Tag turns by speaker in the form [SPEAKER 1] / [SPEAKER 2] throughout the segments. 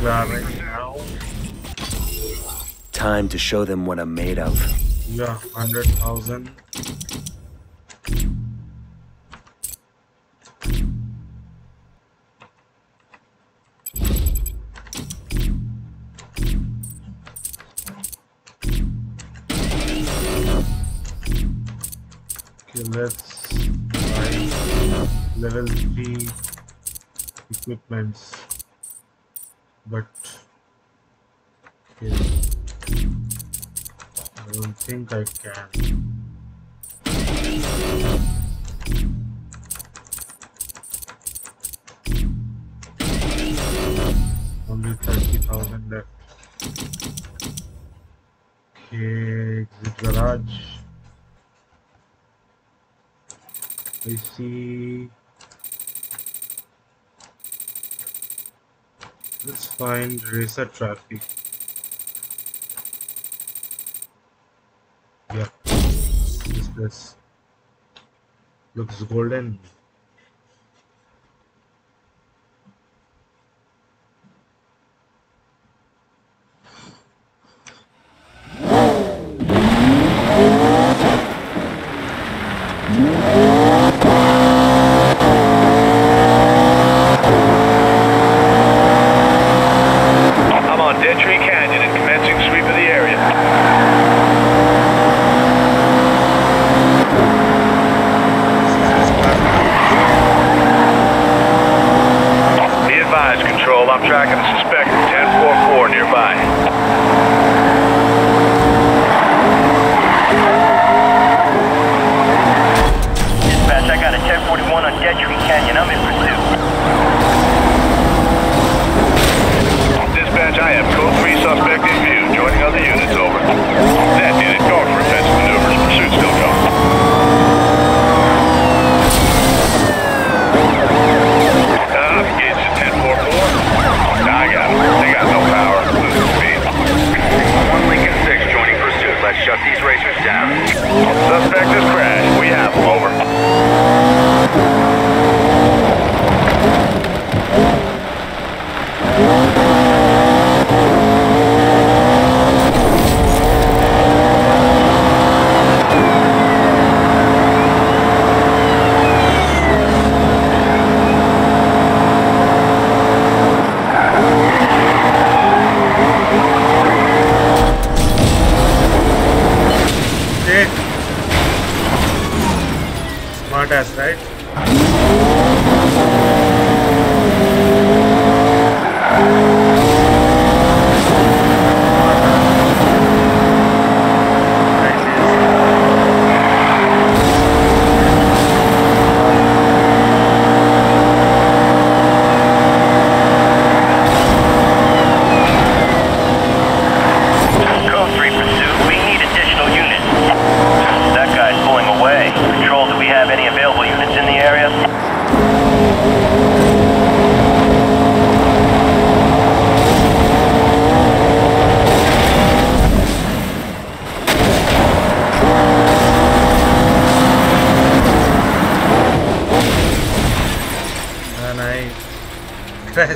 [SPEAKER 1] Right
[SPEAKER 2] Time to show them what I'm made of.
[SPEAKER 1] Yeah, 100,000. Okay, let's buy level 3 equipments but yeah, I don't think I can. Only 30,000 left. Okay, exit garage. I see let's find racer traffic. Yeah this place looks golden.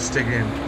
[SPEAKER 3] stick in.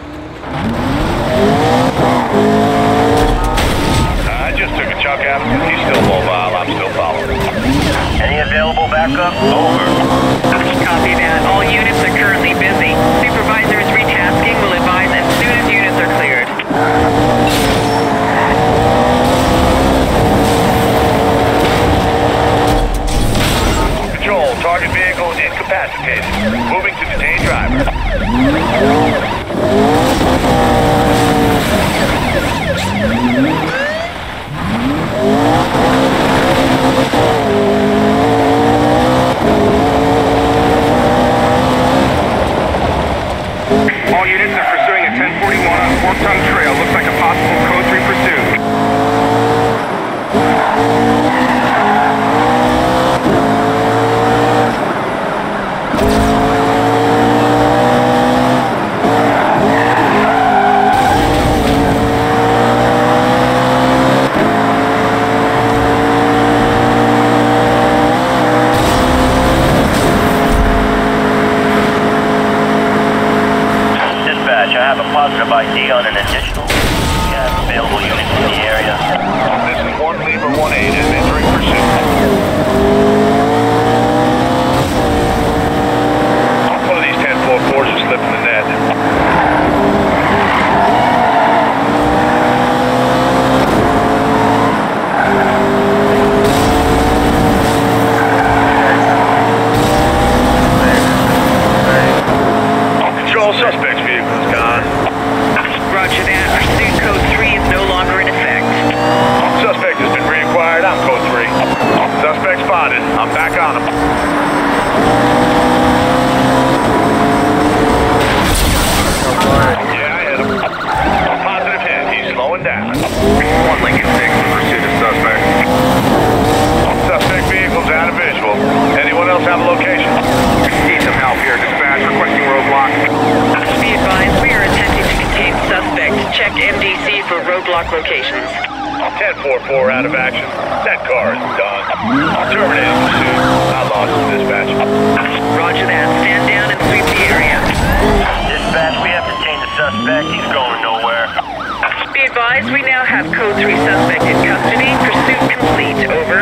[SPEAKER 4] advised, we now have code 3 suspect in custody. Pursuit complete. Over.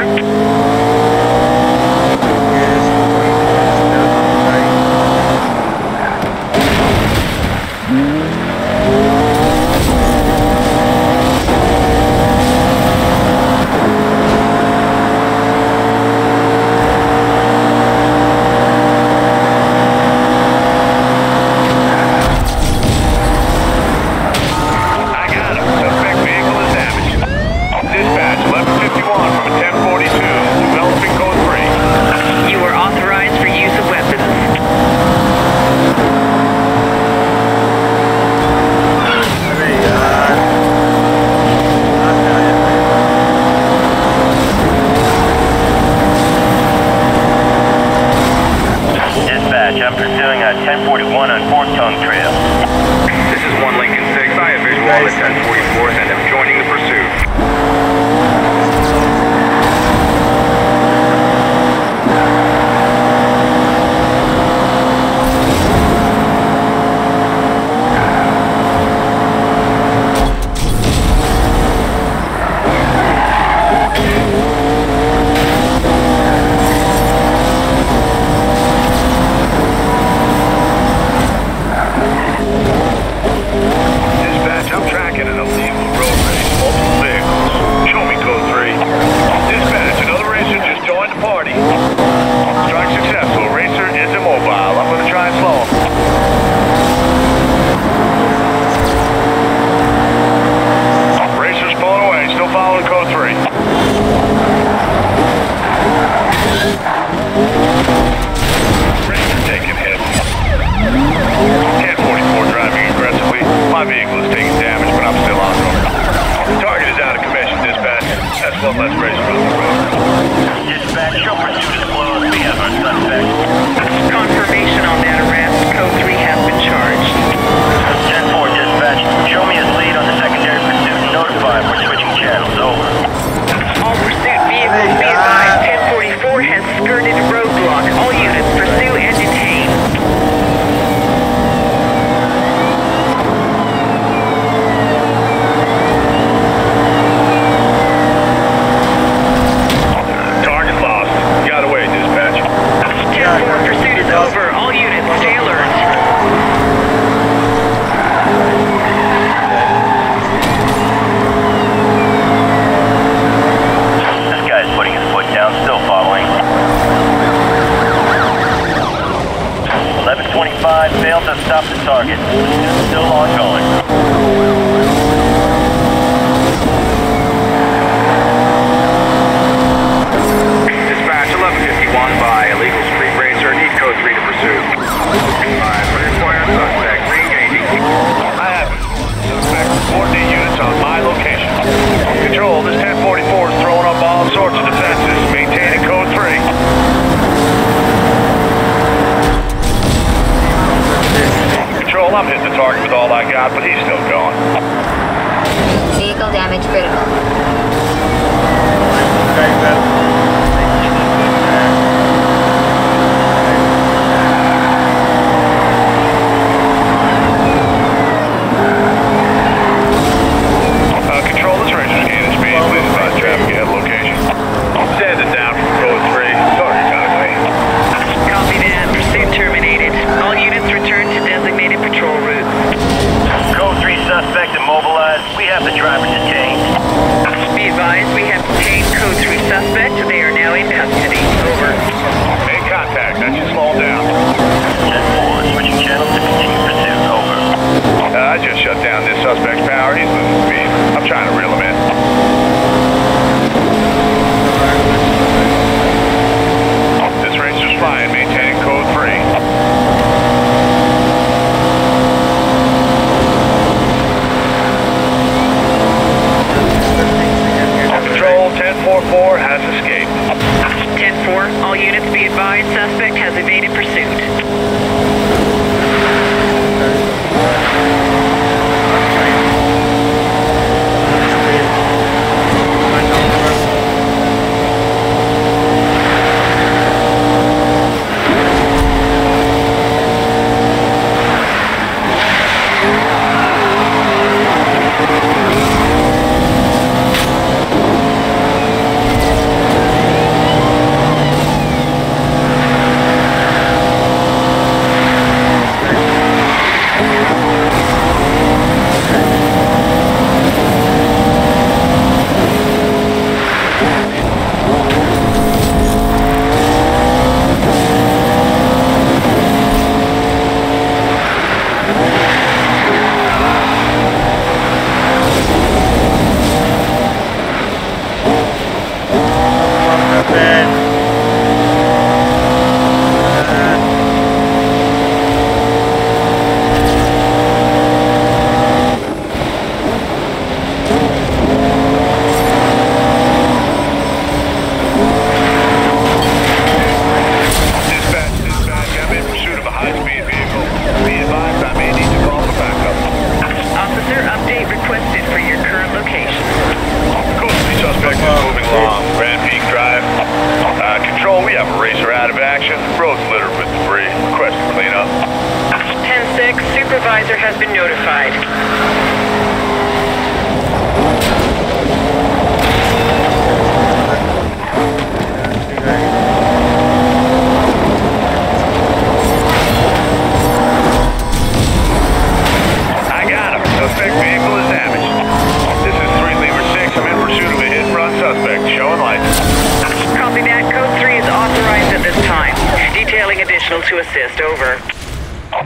[SPEAKER 5] to
[SPEAKER 6] assist. Over.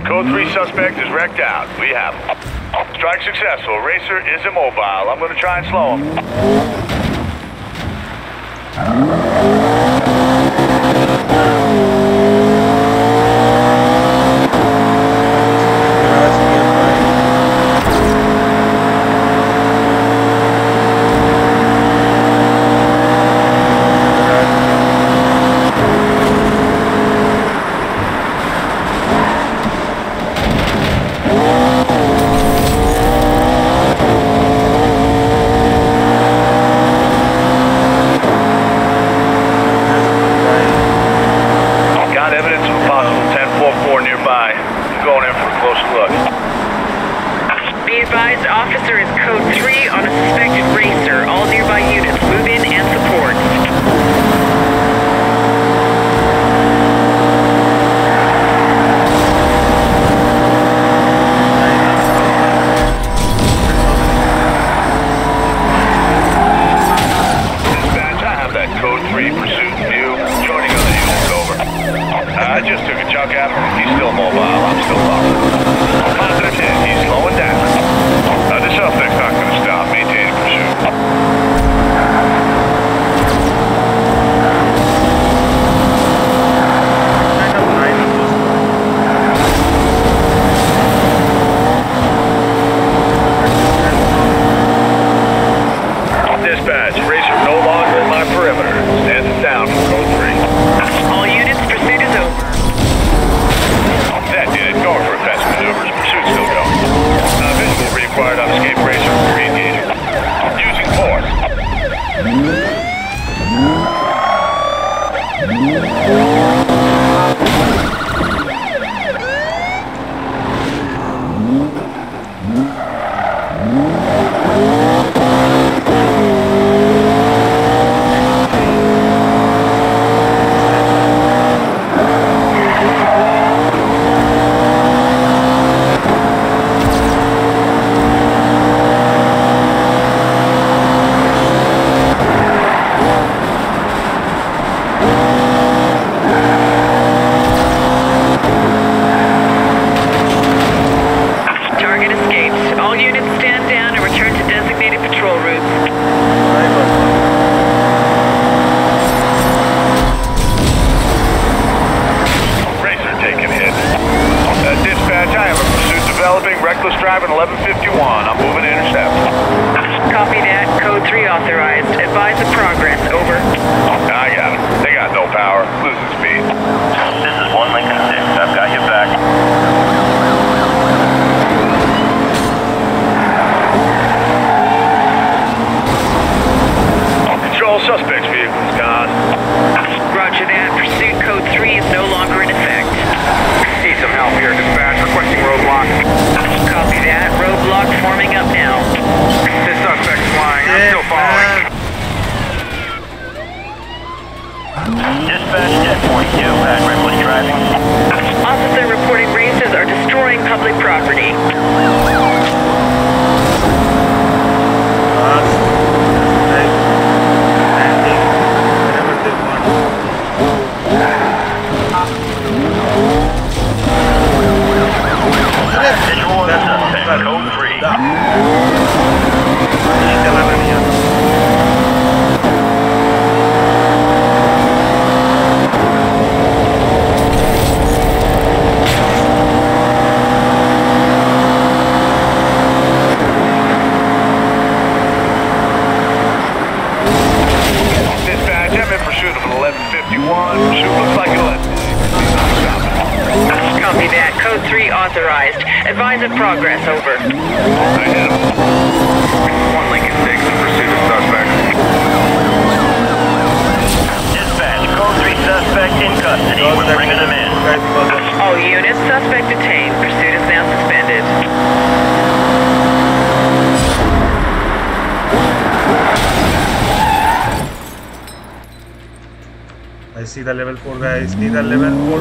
[SPEAKER 4] Code 3 suspect is wrecked out. We have him. Strike successful. Racer is immobile. I'm going to try and slow him.
[SPEAKER 1] Level 4 guy. I the level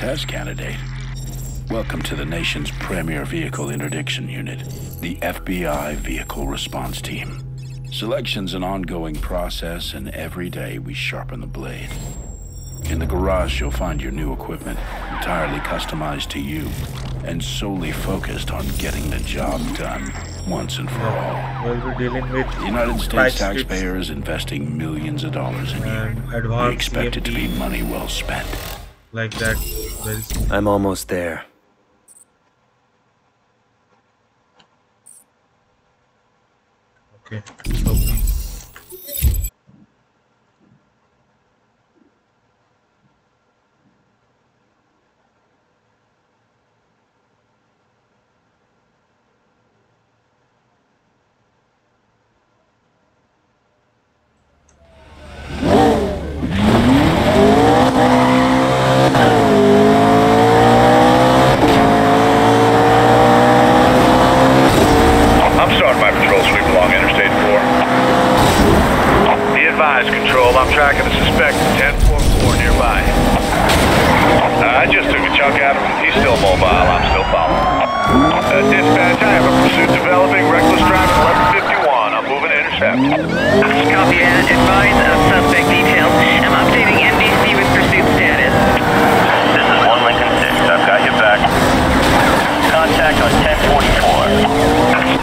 [SPEAKER 7] test candidate. Welcome to the nation's premier vehicle interdiction unit, the FBI Vehicle Response Team. Selection's an ongoing process, and every day we sharpen the blade. In the garage, you'll find your new equipment, entirely customized to you, and solely focused on getting the job done once and for all. The United States
[SPEAKER 1] taxpayer
[SPEAKER 7] is investing millions of dollars in you. We expect it to be money well spent
[SPEAKER 1] like that very soon.
[SPEAKER 2] I'm almost there.
[SPEAKER 1] Okay.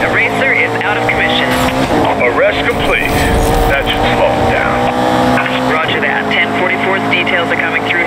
[SPEAKER 3] Eraser is
[SPEAKER 6] out of commission.
[SPEAKER 4] Arrest complete. That should slow them down.
[SPEAKER 6] Roger that. 1044's details are coming through.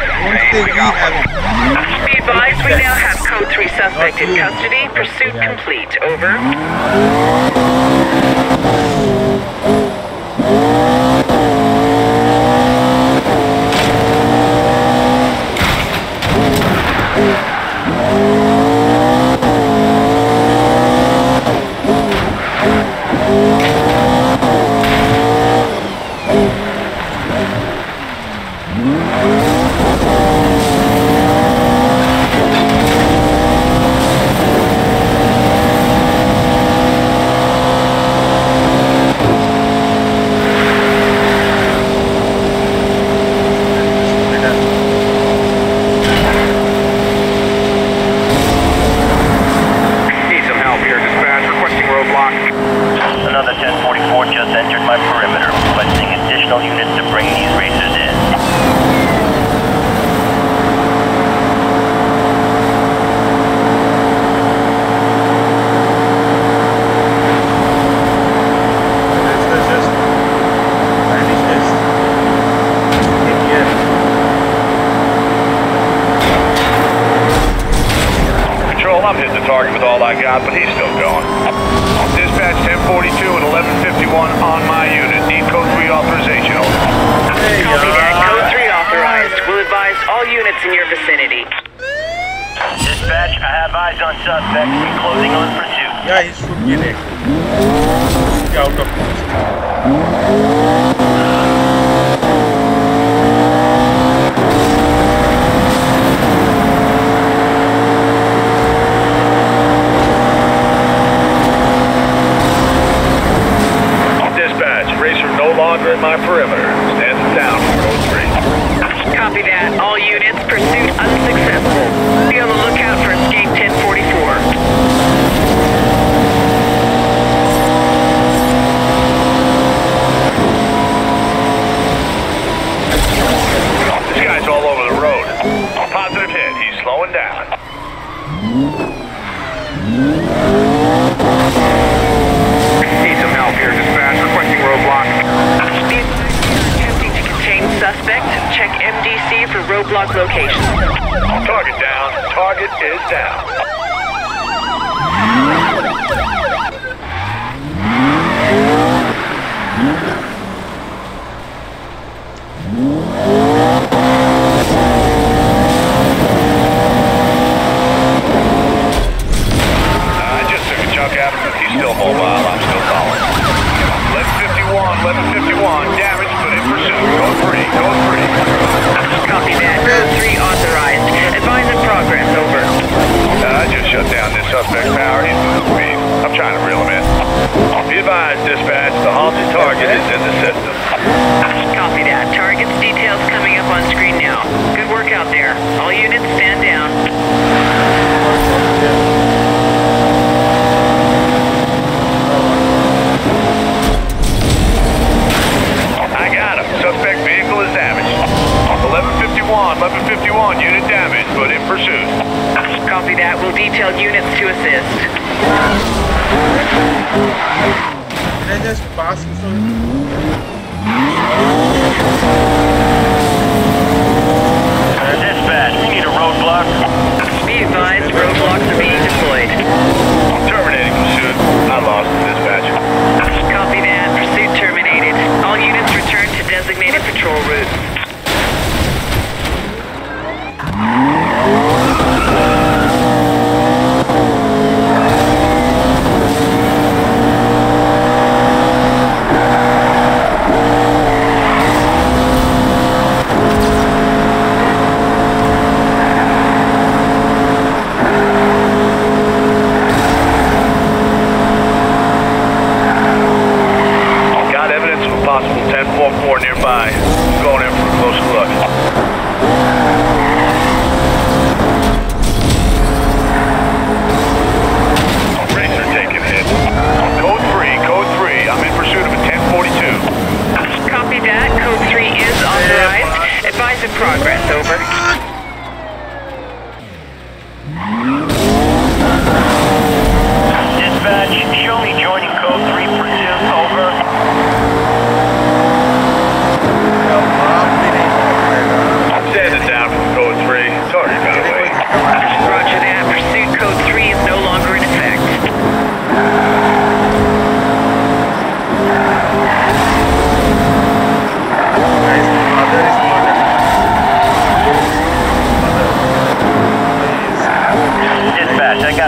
[SPEAKER 4] think we have.
[SPEAKER 6] Be advised, we now have code 3 suspect in custody. Pursuit complete. Over.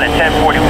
[SPEAKER 4] I
[SPEAKER 6] 1041.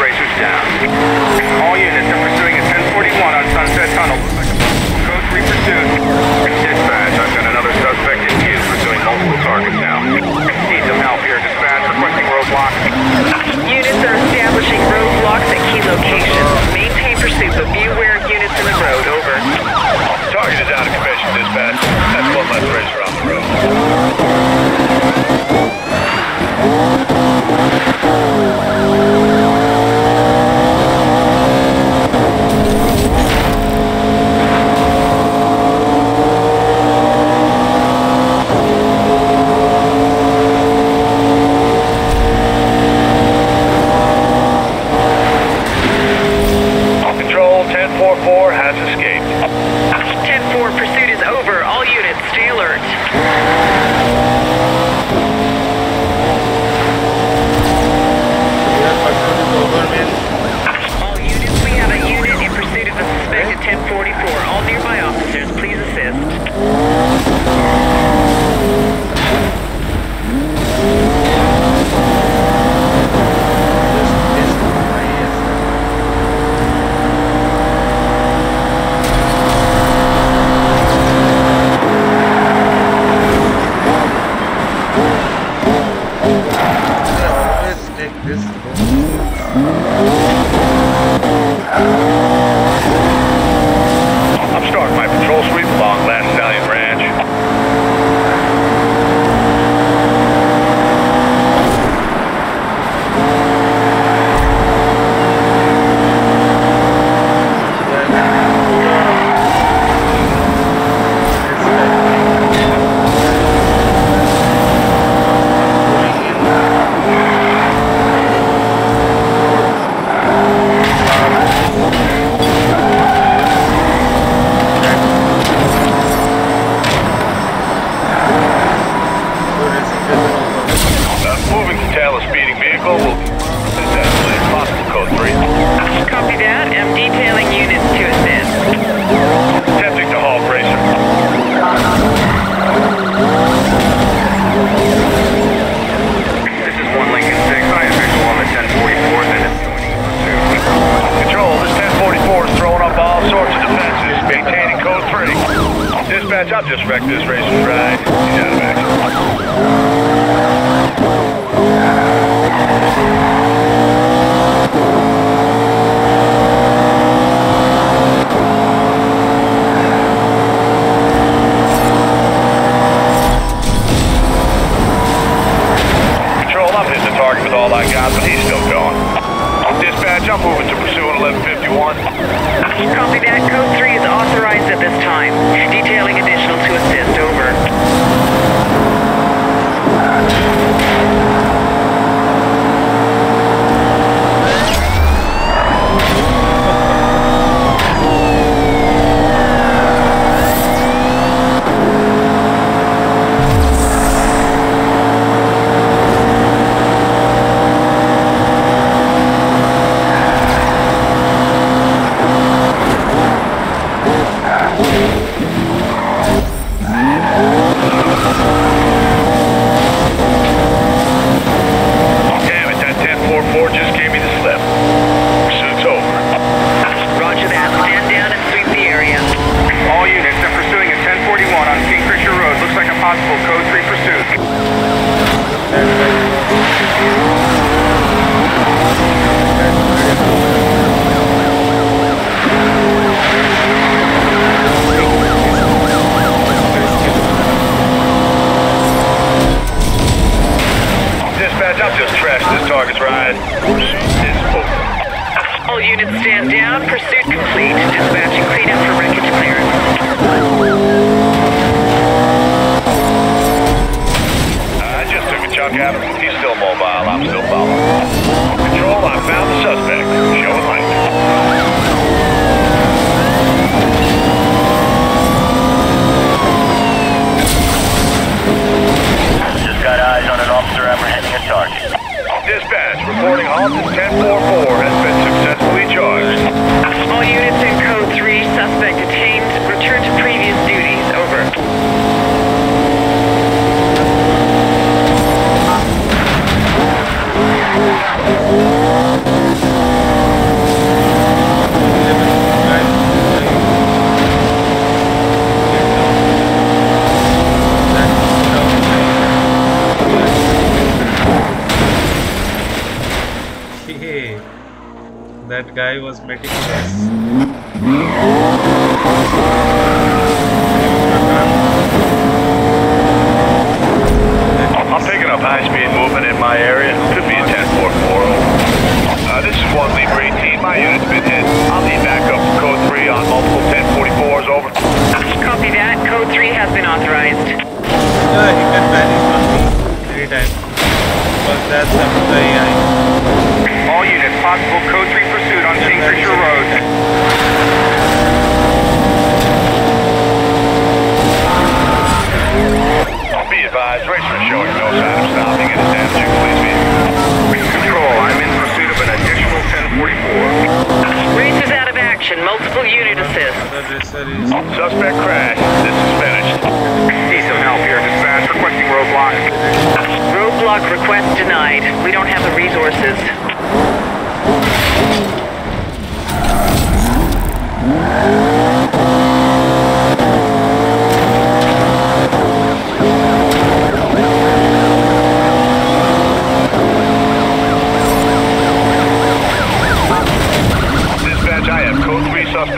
[SPEAKER 4] racers
[SPEAKER 8] down. All units are pursuing a 1041 on Sunset Tunnel. Code 3 pursuit. Dispatch, I've got another suspect in view pursuing multiple targets now. Need some help here. Dispatch, requesting roadblocks.
[SPEAKER 6] Units are establishing roadblocks at key locations. Maintain pursuit, but be aware of units in the road. Over.
[SPEAKER 4] Target is out of commission, dispatch. That's one less racer on the road.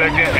[SPEAKER 4] 3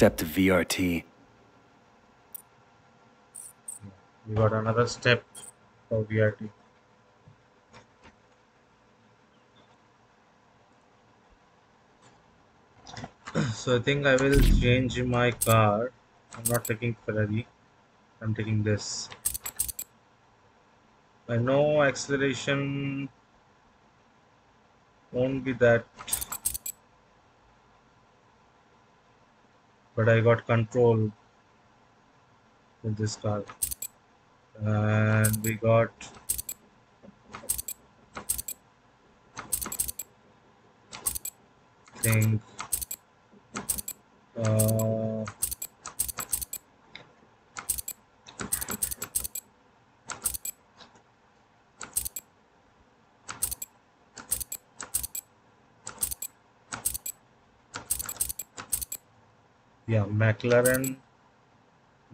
[SPEAKER 2] step to VRT.
[SPEAKER 1] We got another step for VRT. So I think I will change my car. I'm not taking Ferrari. I'm taking this. I know acceleration won't be that but I got control with this car. And we got think uh, yeah McLaren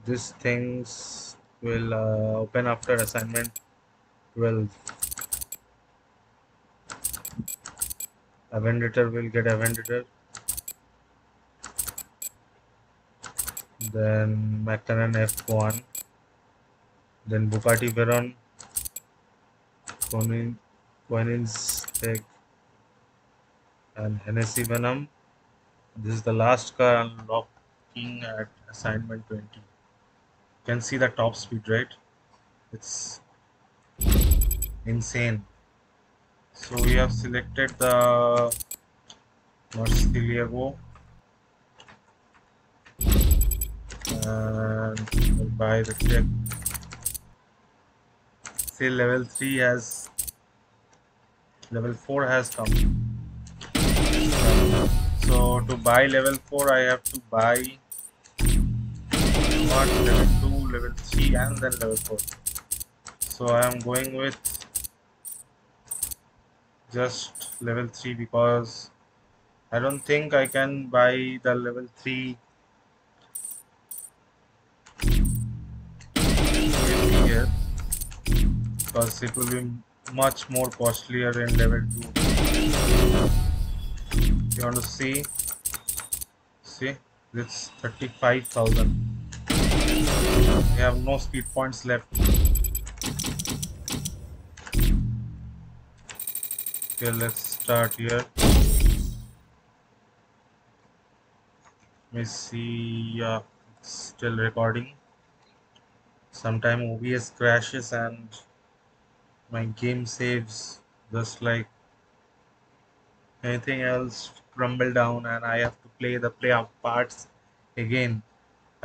[SPEAKER 1] these things will uh, open after assignment 12 Aventador will get Aventador then McLaren F1 then Bugatti Veyron Konin Koenigsegg and Hennessy Venom. This is the last car unlocking at assignment 20 you can see the top speed right? It's insane. So we have selected the Murcielago and we'll buy the check. Say level 3 has level 4 has come. So to buy level 4 I have to buy level 2, level 3 and then level 4. So I am going with just level 3 because I don't think I can buy the level 3 here because it will be much more costlier in level 2. You want to see? See, it's 35,000. We have no speed points left. Okay, let's start here. Let me see. Yeah, still recording. Sometime OBS crashes and my game saves just like anything else crumble down and I have to play the playoff parts again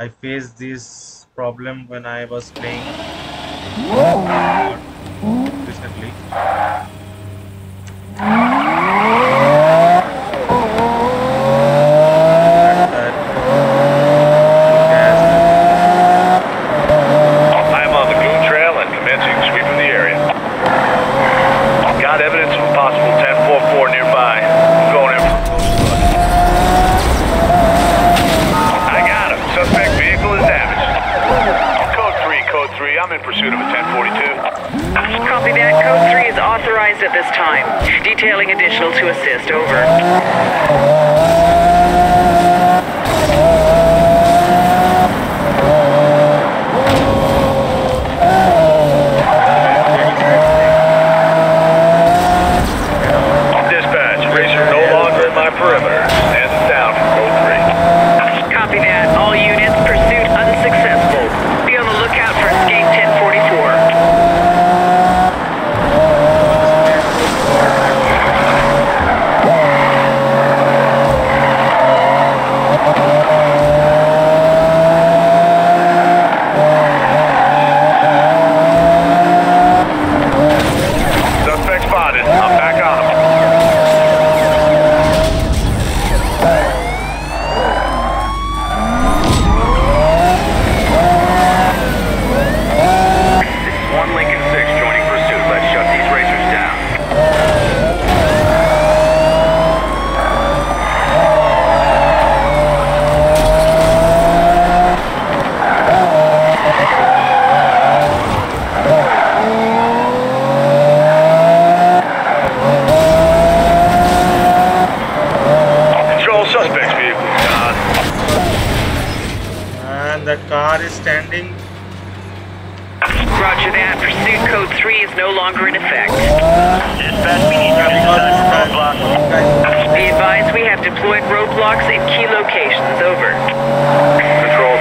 [SPEAKER 1] I faced this problem when I was playing
[SPEAKER 4] oh. recently. The
[SPEAKER 1] car is standing.
[SPEAKER 6] Roger that. Pursuit code 3 is no longer in effect.
[SPEAKER 3] Dispatch, we.
[SPEAKER 6] Be advised, we have deployed roadblocks in key locations. Over.
[SPEAKER 8] Control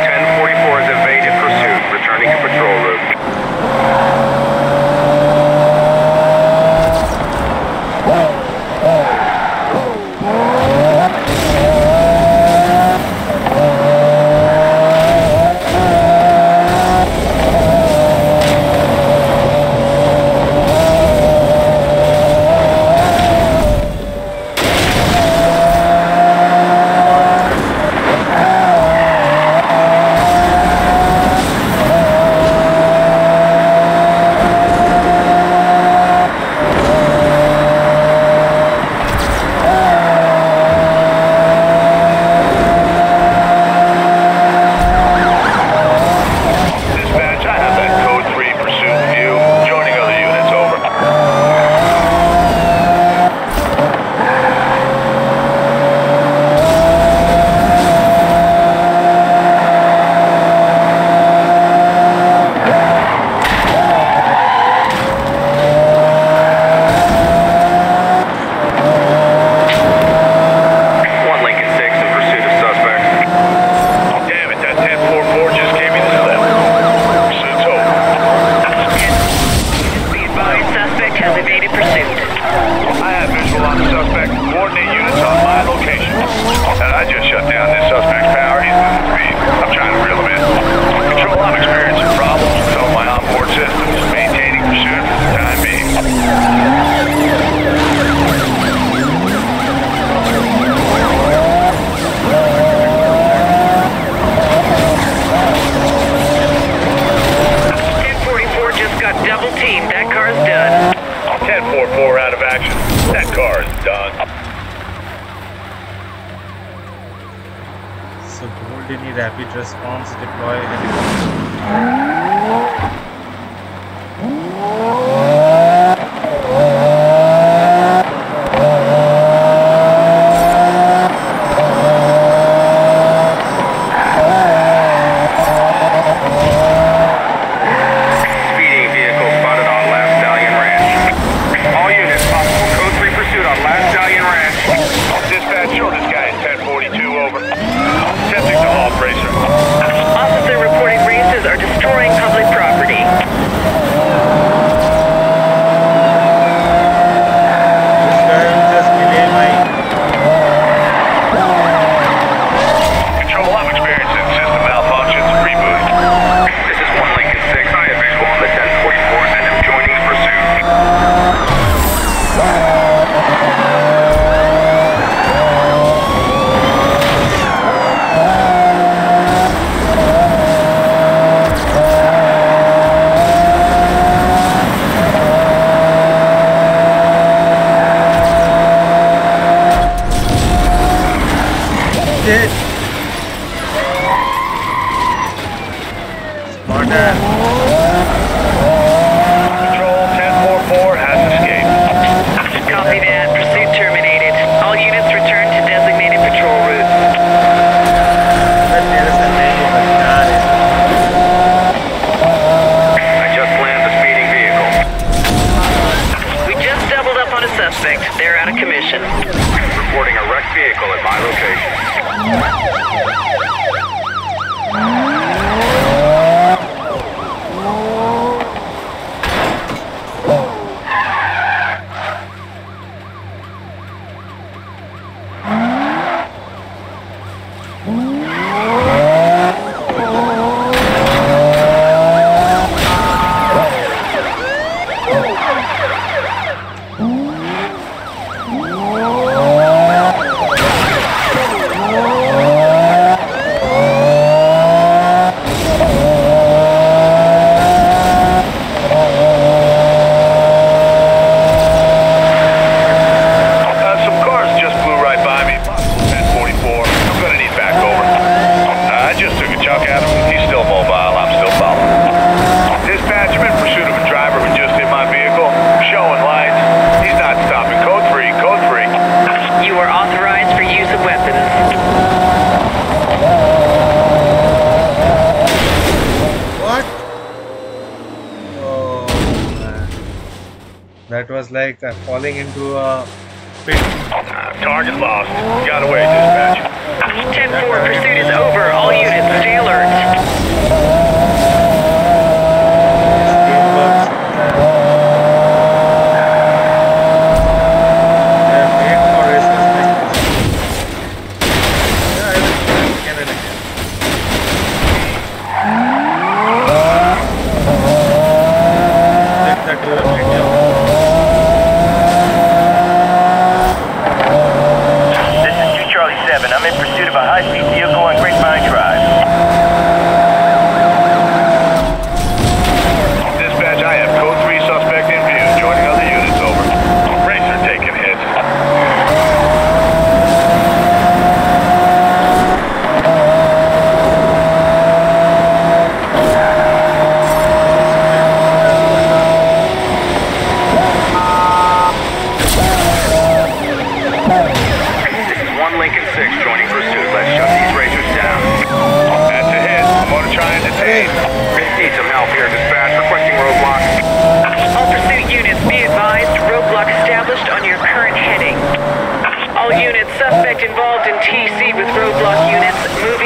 [SPEAKER 4] TC with roadblock units, move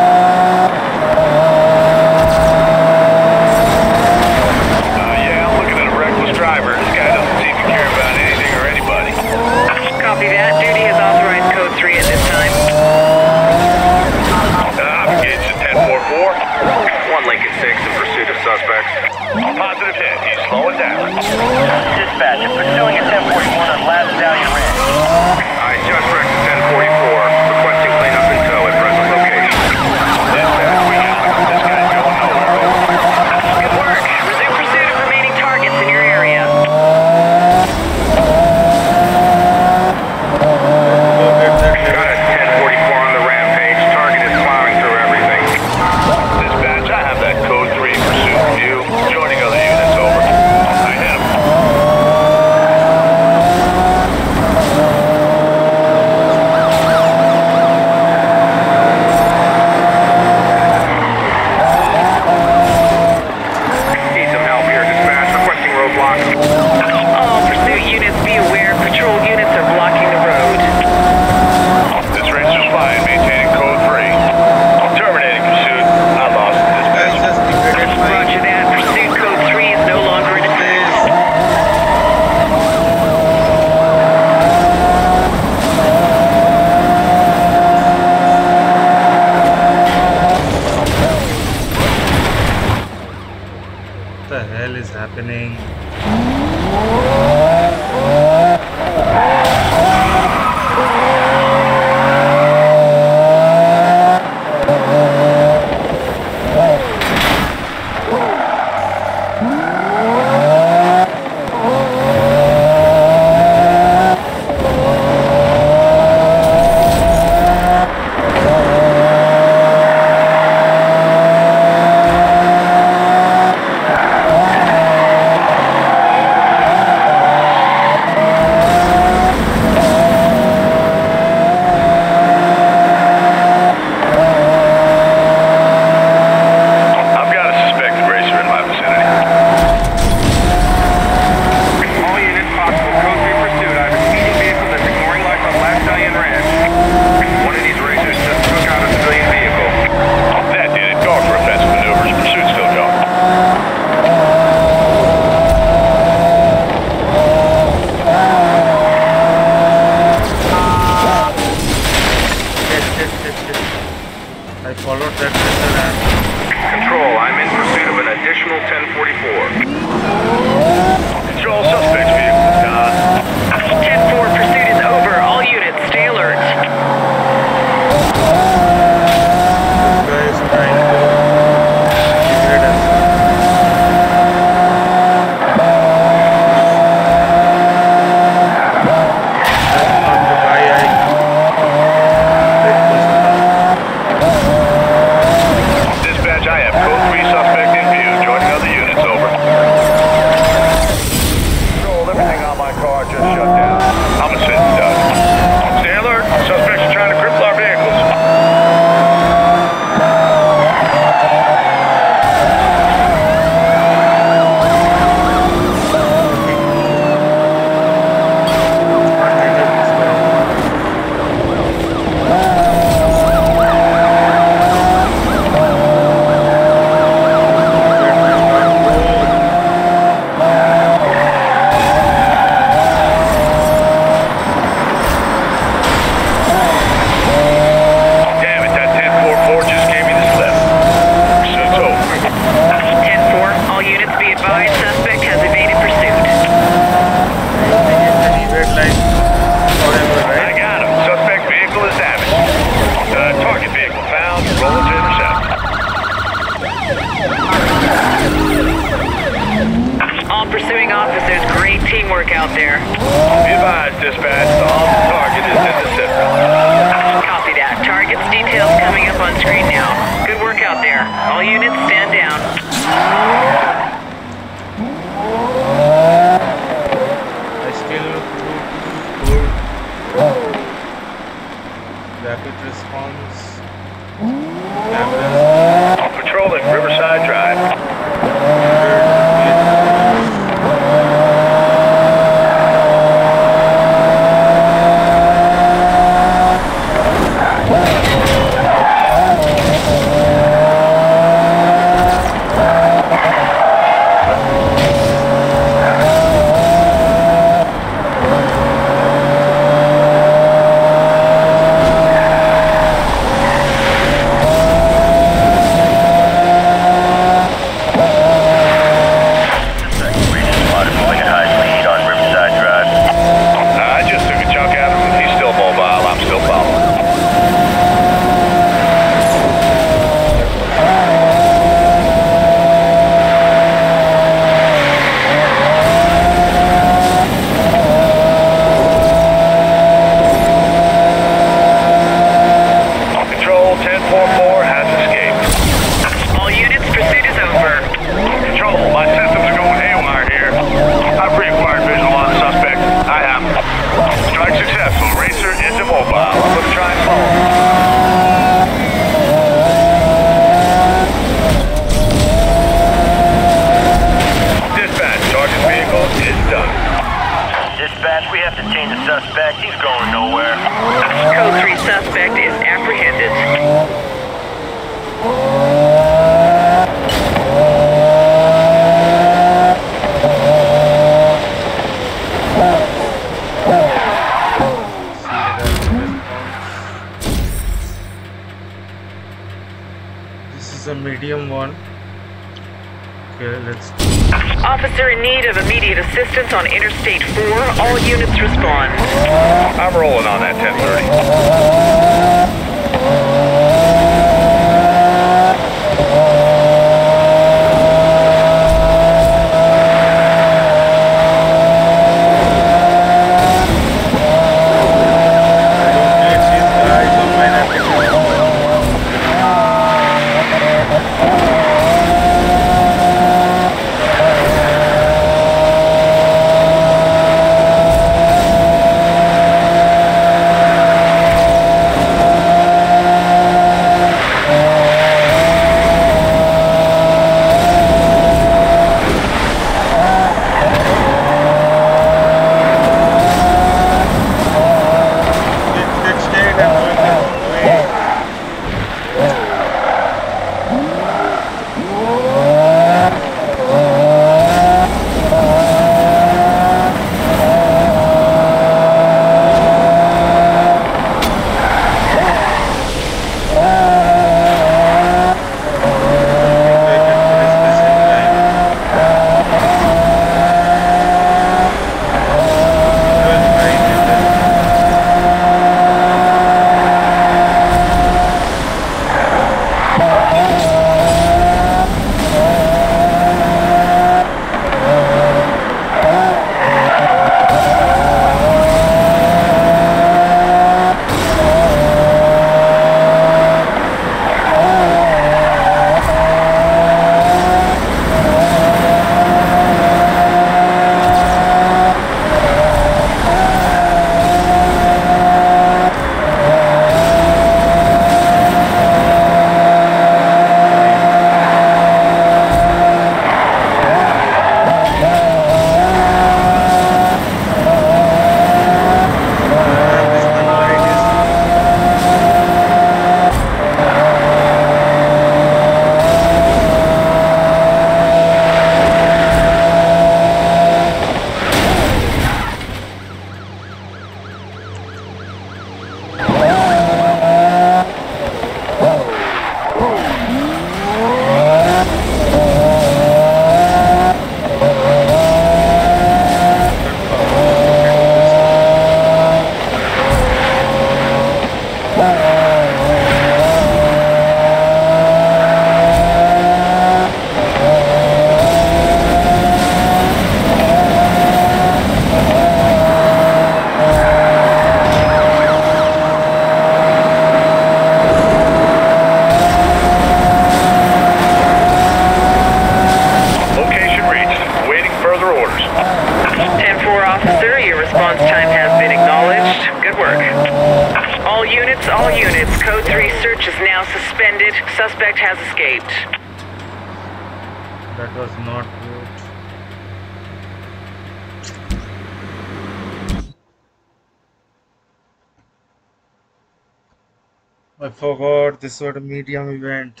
[SPEAKER 9] it's sort of
[SPEAKER 1] medium event.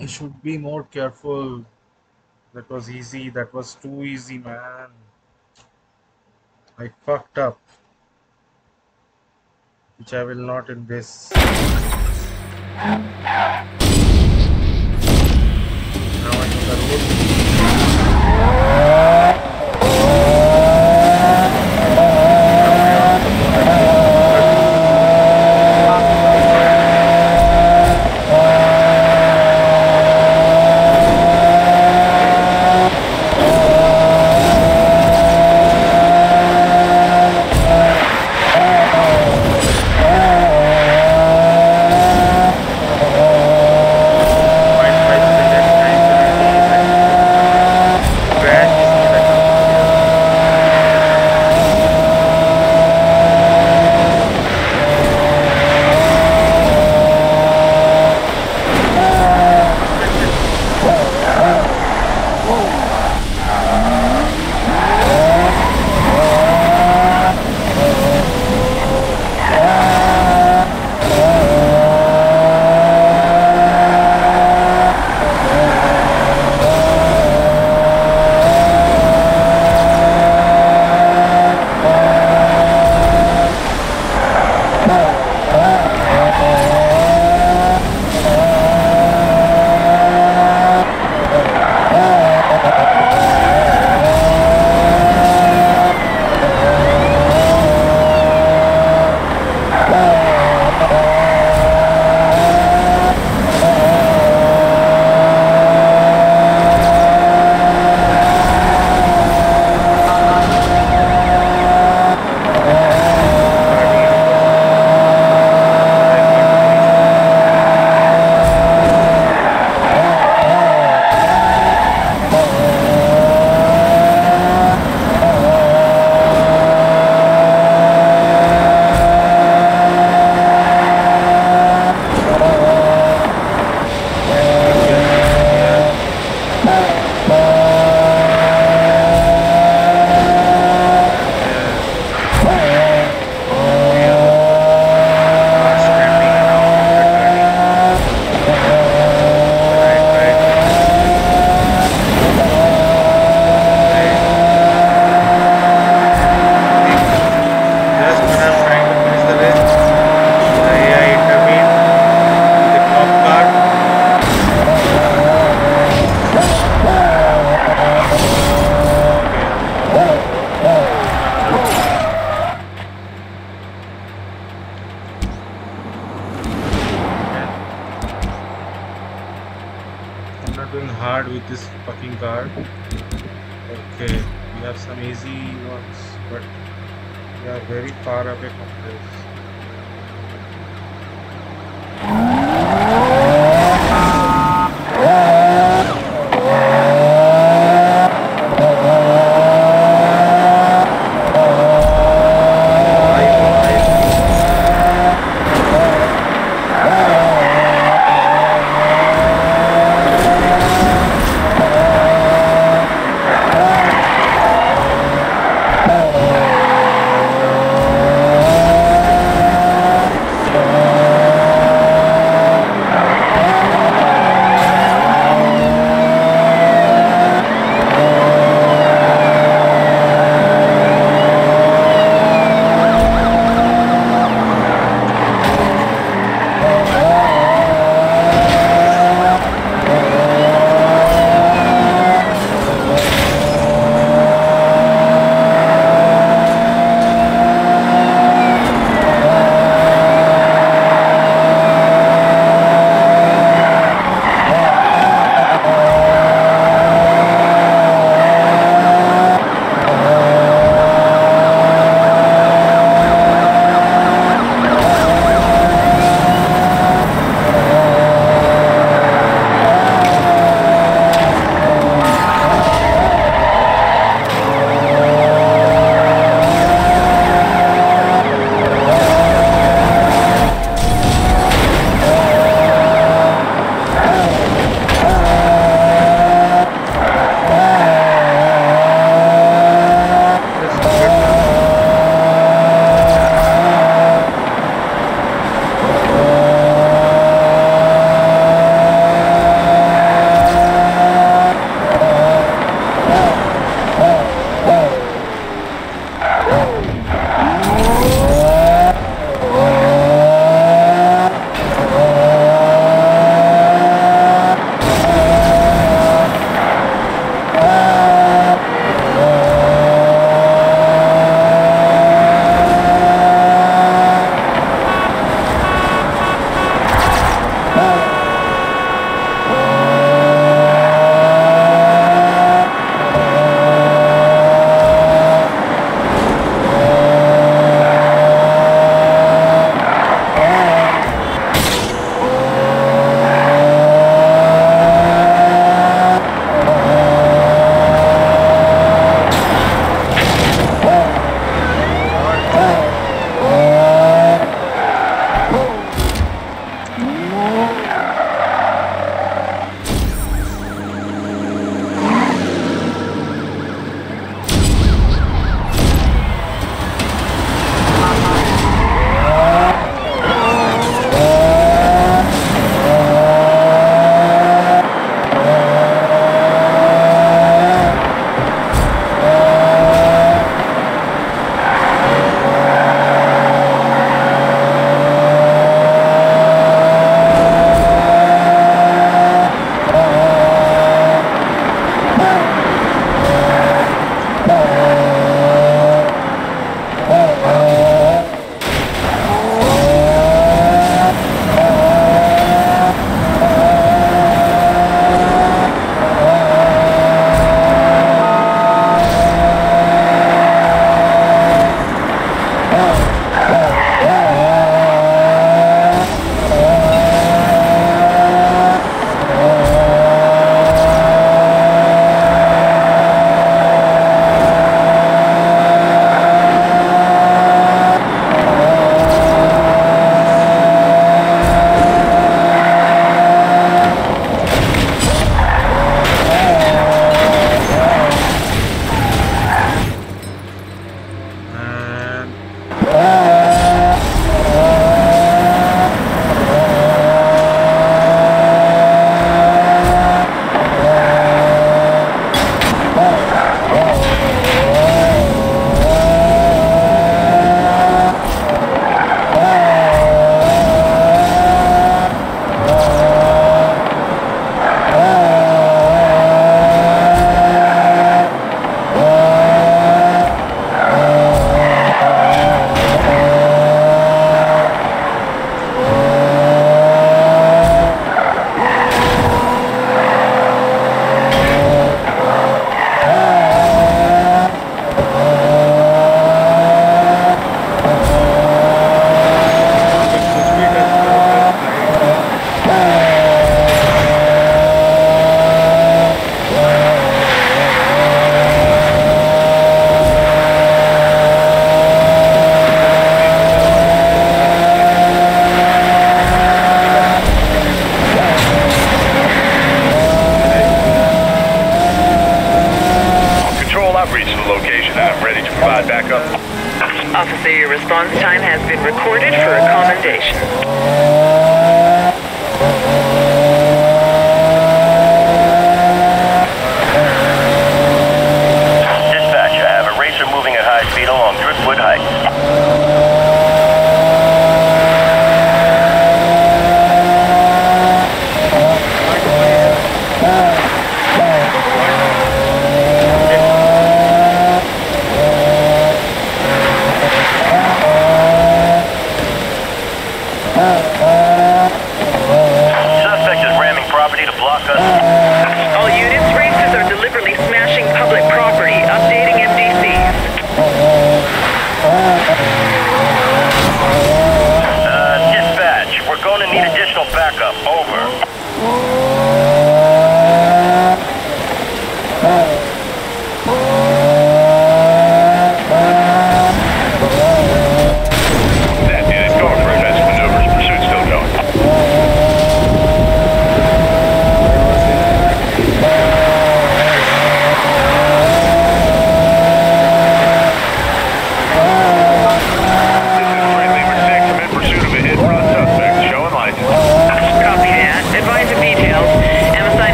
[SPEAKER 1] I should be more careful. That was easy. That was too easy, man. I fucked up. Which I will not in this. Now I know the.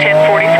[SPEAKER 1] Ten forty.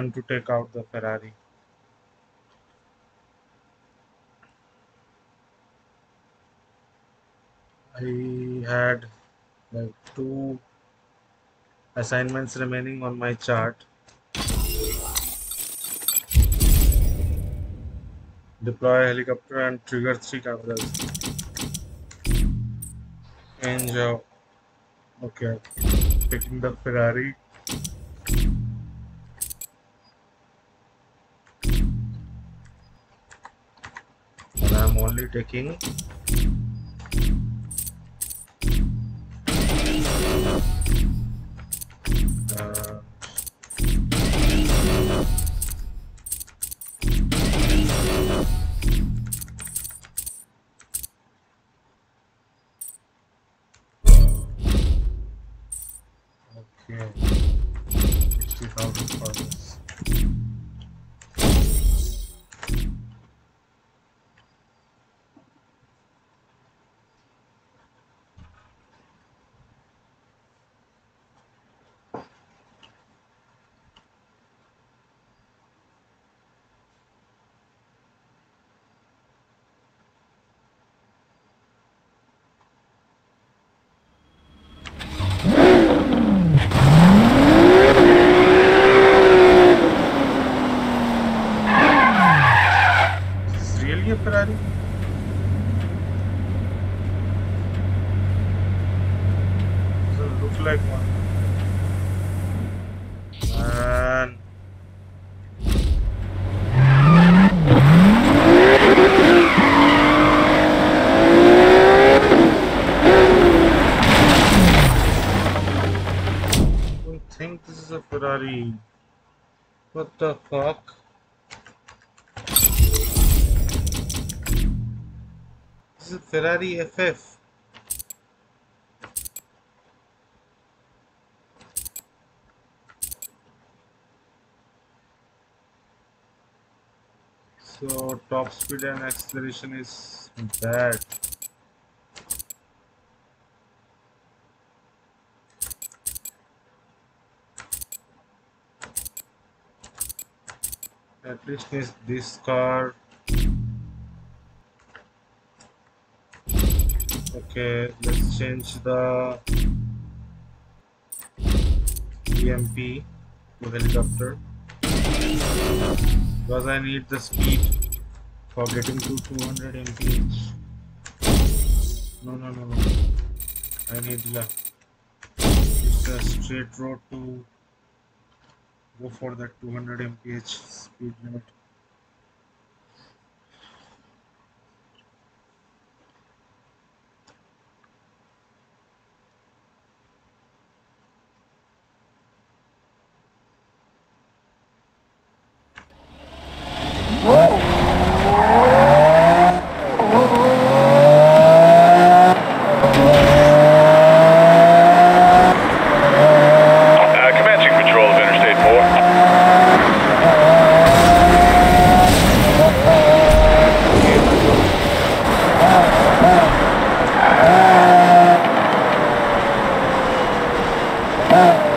[SPEAKER 1] Time to take out the Ferrari. I had like two assignments remaining on my chart. Deploy helicopter and trigger three cameras. Change of okay. Taking the Ferrari. I'm only taking What the fuck? This is Ferrari FF. So top speed and acceleration is bad. At least this, this car Okay, let's change the EMP to helicopter because I need the speed for getting to 200 mph. No, no, no, no. I need yeah. It's a straight road to go for that 200 mph speed limit.
[SPEAKER 4] Uh,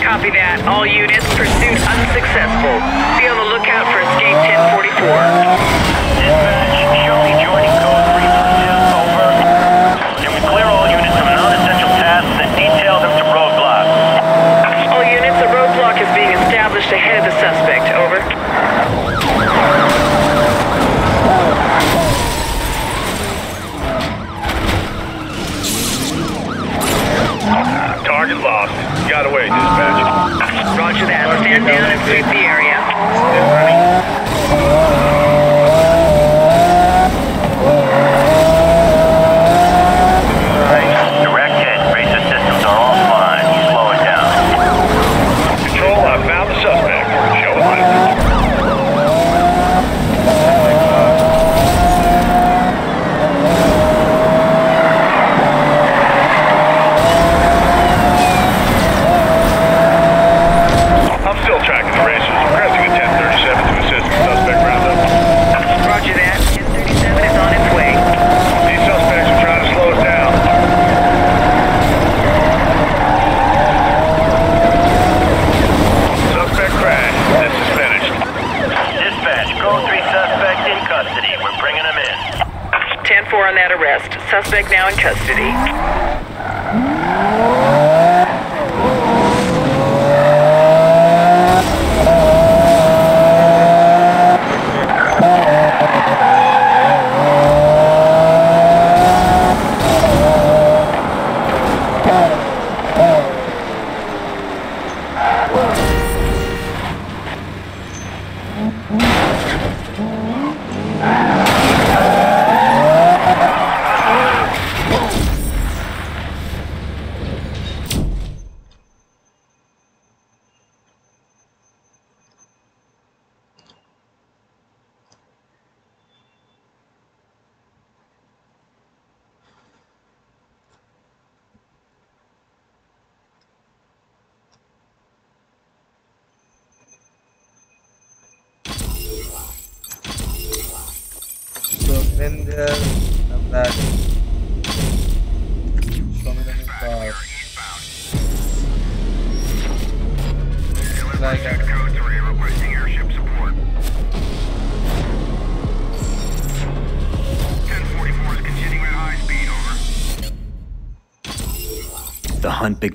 [SPEAKER 6] Copy that. All units,
[SPEAKER 4] pursuit
[SPEAKER 6] unsuccessful. Be on the lookout for escape 1044.
[SPEAKER 3] Dispatch, show joining
[SPEAKER 6] down
[SPEAKER 4] at 50. Suspect
[SPEAKER 8] now in custody.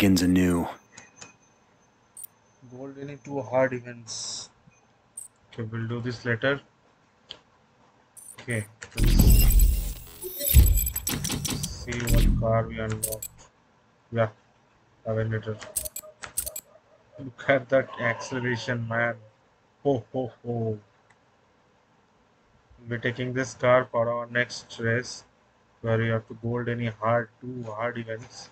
[SPEAKER 2] Begins anew.
[SPEAKER 1] gold any two hard events. Okay, we'll do this later. Okay. See what car we unlocked. Yeah, I will later. Look at that acceleration, man. Ho ho ho. We're taking this car for our next race where we have to gold any hard two hard events.